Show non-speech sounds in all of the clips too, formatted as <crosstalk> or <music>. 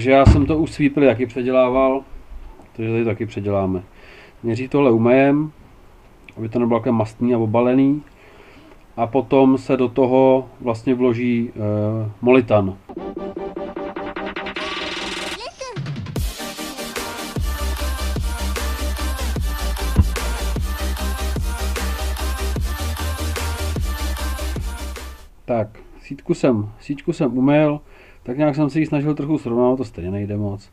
Takže já jsem to už svípil taky předělával, takže tady taky předěláme. Nejdřív tohle umejem, aby to nebylo takové mastný a obalený. A potom se do toho vlastně vloží e, molitan. Tak, sítku jsem, síťku jsem umyl, tak nějak jsem si ji snažil trochu srovnat, to stejně nejde moc.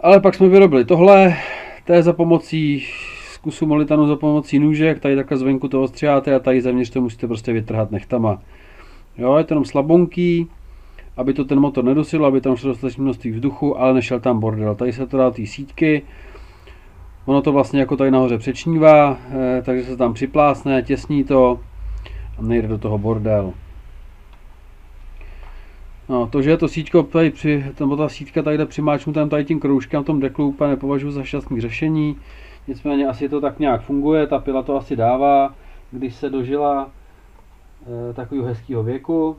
Ale pak jsme vyrobili tohle, to je za pomocí zkusu molitanu za pomocí nůžek, tady takhle zvenku to ostříháte a tady zevnitř to musíte prostě vytrhat nechtama. Jo, je to jenom slabonký, aby to ten motor nedosil, aby tam šlo dostatečné množství vzduchu, ale nešel tam bordel. Tady se to dá ty sítky, ono to vlastně jako tady nahoře přečnívá, eh, takže se tam připlásne, těsní to a nejde do toho bordel. To, že je to síťko tady při, nebo ta síťka tady přimáčnutém tady tím kroužkem tom deklu úplně nepovažuji za šťastný řešení. Nicméně asi to tak nějak funguje, ta pila to asi dává, když se dožila e, takového hezkého věku.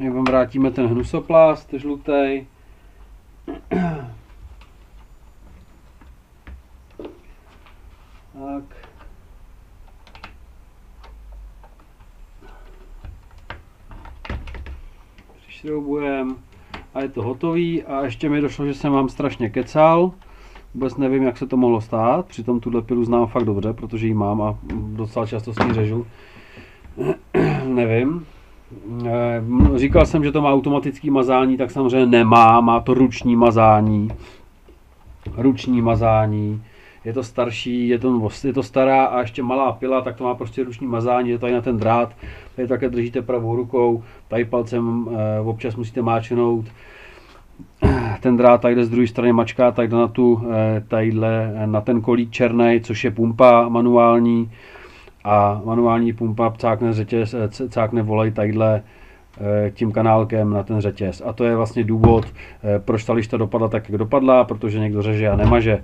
Jak vám vrátíme ten hnusoplast žlutý. Tak. Přišroubujeme a je to hotový a ještě mi došlo, že jsem vám strašně kecal. Vůbec nevím, jak se to mohlo stát, přitom tuhle pilu znám fakt dobře, protože ji mám a docela často s ní řežu. <clears throat> nevím. Eh, říkal jsem, že to má automatický mazání, tak samozřejmě nemá, má to ruční mazání. Ruční mazání. Je to starší, je to, je to stará a ještě malá pila, tak to má prostě ruční mazání, je tady na ten drát. Tady také držíte pravou rukou, tady palcem e, občas musíte máčenout <clears throat> ten drát tady z druhé strany mačká tady na tu, eh, tadyhle, eh, na ten kolík černý, což je pumpa manuální a manuální pumpa cákne řetěz, eh, cákne volej tadyhle tím kanálkem na ten řetěz. A to je vlastně důvod, proč ta lišta dopadla tak, jak dopadla, protože někdo řeže a nemaže.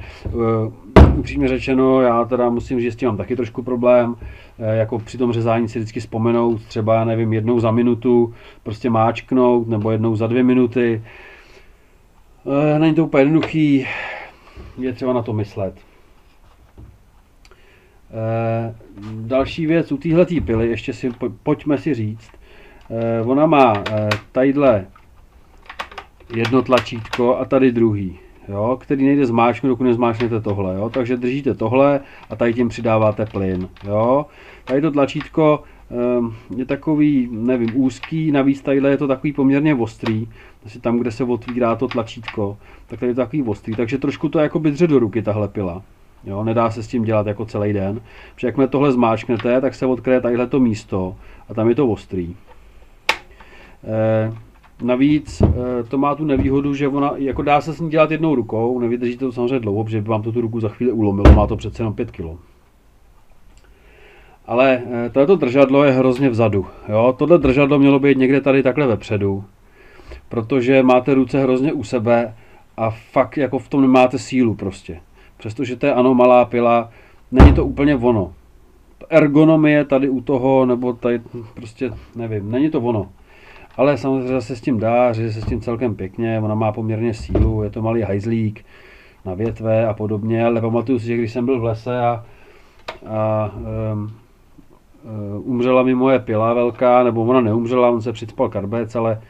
Upřímně řečeno, já teda musím říct, že s tím mám taky trošku problém, jako při tom řezání si vždycky vzpomenout, třeba, já nevím, jednou za minutu, prostě máčknout, nebo jednou za dvě minuty, Eh, není to úplně jednoduchý, je třeba na to myslet. Další věc u téhle pily, ještě si pojďme si říct, ona má e, tadyhle jedno tlačítko a tady druhý, jo, který nejde zmáčknout, dokud nezmáčknete tohle. Jo. Takže držíte tohle a tady tím přidáváte plyn. Jo. Tady to tlačítko Ehm, je takový, nevím, úzký, navíc tadyhle je to takový poměrně ostrý, asi tam, kde se otvírá to tlačítko, tak tady je to takový ostrý, takže trošku to jako by dře do ruky tahle pila. Jo, nedá se s tím dělat jako celý den, protože jakmile tohle zmáčknete, tak se odkryje tadyhle to místo a tam je to ostrý. E, navíc e, to má tu nevýhodu, že ona, jako dá se s ní dělat jednou rukou, nevydrží to samozřejmě dlouho, protože by vám to tu ruku za chvíli ulomilo, má to přece jenom 5 kg. Ale eh, tohle držadlo je hrozně vzadu. Jo? Tohle držadlo mělo být někde tady takhle vepředu, protože máte ruce hrozně u sebe a fakt jako v tom nemáte sílu prostě. Přestože to je ano malá pila, není to úplně ono. Ergonomie tady u toho, nebo tady prostě nevím, není to ono. Ale samozřejmě se s tím dá, že se s tím celkem pěkně, ona má poměrně sílu, je to malý hajzlík na větve a podobně, ale pamatuju si, že když jsem byl v lese a, a um, umřela mi moje pila velká, nebo ona neumřela, on se přicpal karbec, ale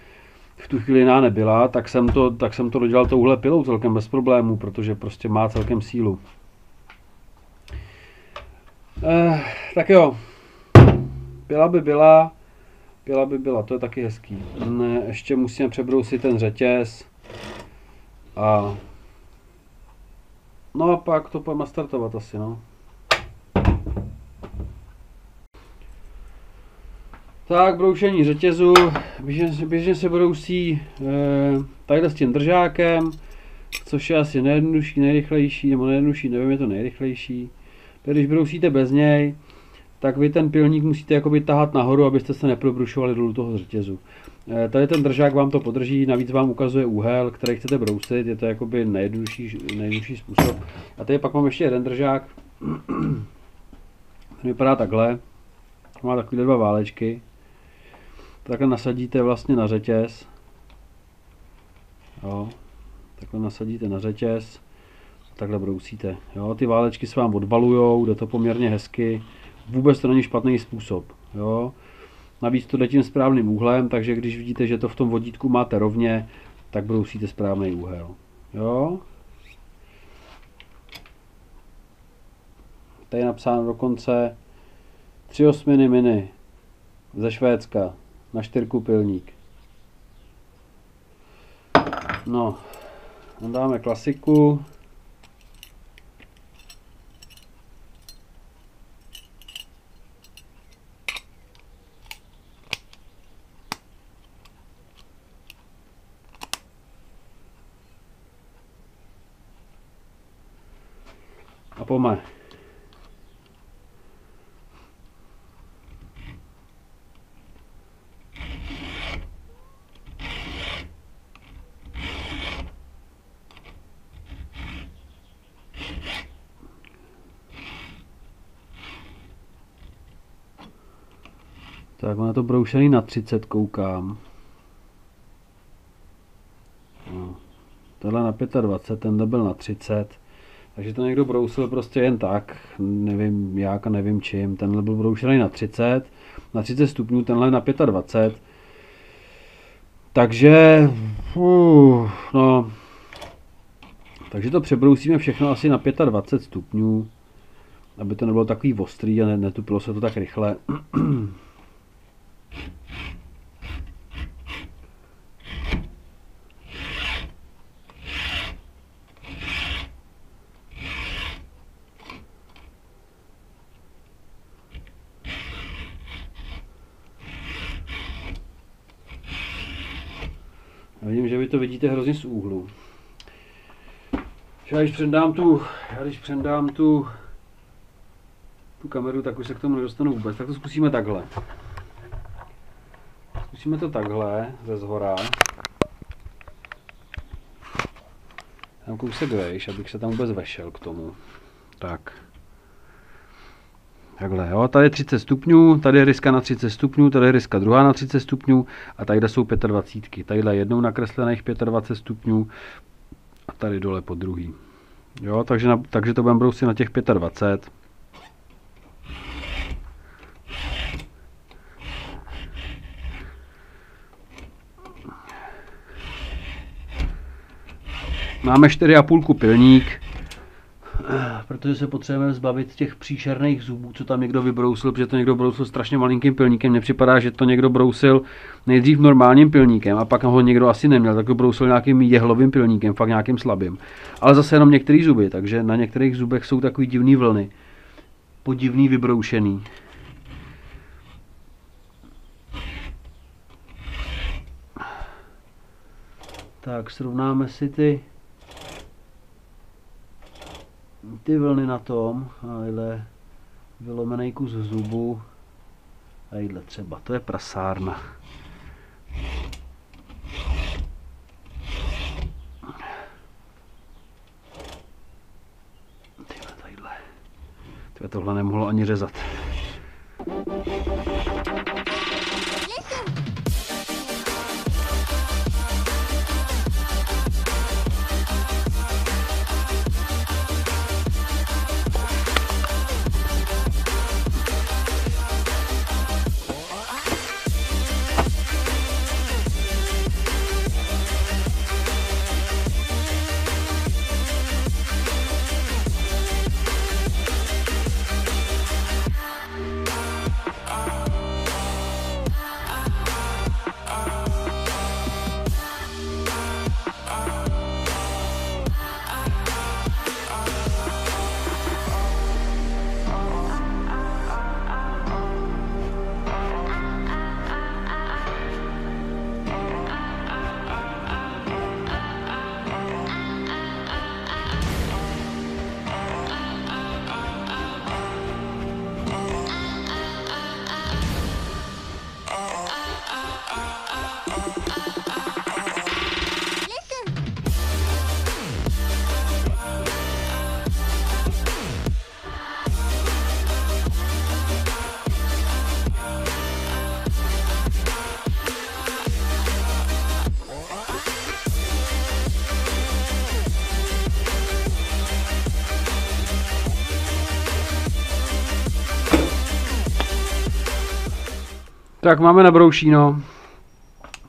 v tu chvíli jiná nebyla, tak jsem to, tak jsem to dodělal touhle pilou celkem bez problémů, protože prostě má celkem sílu. Eh, tak jo, pila by byla, pila by byla, to je taky hezký. Ne, ještě musíme přebrousit ten řetěz a no a pak to pojďme startovat asi, no. Tak, broušení řetězu, běžně, běžně se brousí e, takhle s tím držákem, což je asi nejjednodušší, nejrychlejší, nebo nejjednodušší, nevím, je to nejrychlejší. Když brousíte bez něj, tak vy ten pilník musíte jakoby tahat nahoru, abyste se neprobrušovali dolů toho řetězu. E, tady ten držák vám to podrží, navíc vám ukazuje úhel, který chcete brousit, je to jakoby nejjednodušší, nejjednodušší způsob. A tady pak mám ještě jeden držák, ten vypadá takhle, má takové dva válečky, takhle nasadíte vlastně na řetěz Jo. Takhle nasadíte na řetěz takhle brousíte. Jo. Ty válečky se vám odvalujou, jde to poměrně hezky. Vůbec to není špatný způsob. Jo. Navíc to jde tím správným úhlem, takže když vidíte, že to v tom vodítku máte rovně, tak brousíte správný úhel. Jo. Tady je napsáno dokonce 3 osminy mini ze Švédska na čtyřku pilník. No, dáme klasiku. Pojďme. Tak, má to broušený na 30, koukám. No. Tohle na 25, ten byl na 30. Takže to někdo brousil prostě jen tak, nevím jak a nevím čím. Tenhle byl broušený na 30, na 30 stupňů, tenhle na 25. Takže, uh, no, takže to přebrousíme všechno asi na 25 stupňů, aby to nebylo takový ostrý a netupilo se to tak rychle. Já vidím, že vy to vidíte hrozně z úhlu. Já když předám tu, já když předám tu, tu kameru, tak už se k tomu nedostanu vůbec. Tak to zkusíme takhle. Zkusíme to takhle, ze zhora. Tam kousek vejš, abych se tam vůbec vešel k tomu. Tak. Takhle, jo, tady je 30 stupňů, tady je ryska na 30 stupňů, tady je ryska druhá na 30 stupňů a tady jsou 25. Tadyhle jednou nakreslených 25 stupňů a tady dole po druhý. Jo, takže, na, takže to budeme brousit na těch 25. Máme 4,5 pilník, protože se potřebujeme zbavit těch příšerných zubů, co tam někdo vybrousil, protože to někdo brousil strašně malinkým pilníkem. Mně připadá, že to někdo brousil nejdřív normálním pilníkem a pak ho někdo asi neměl, tak ho brousil nějakým jehlovým pilníkem, fakt nějakým slabým. Ale zase jenom některé zuby, takže na některých zubech jsou takový divný vlny. Podivný vybroušený. Tak srovnáme si ty ty vlny na tom, ale vylomený kus zubu, a jídle třeba, to je prasárna. Tyhle, tadyhle. Tyhle tohle nemohlo ani řezat. Tak máme na broušíno.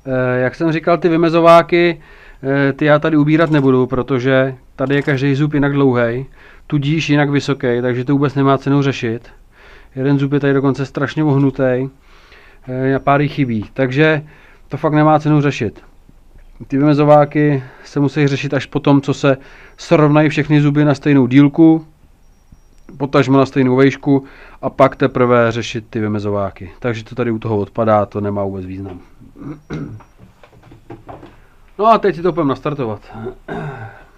Eh, jak jsem říkal, ty vymezováky, eh, ty já tady ubírat nebudu, protože tady je každý zub jinak dlouhý, tudíž jinak vysoký, takže to vůbec nemá cenu řešit. Jeden zub je tady dokonce strašně ohnutý, a pár chybí, takže to fakt nemá cenu řešit. Ty vymezováky se musí řešit až potom, co se srovnají všechny zuby na stejnou dílku, potažmo na stejnou vejšku a pak teprve řešit ty vymezováky. Takže to tady u toho odpadá, to nemá vůbec význam. <clears throat> No a teď si to půjdeme nastartovat. <clears throat>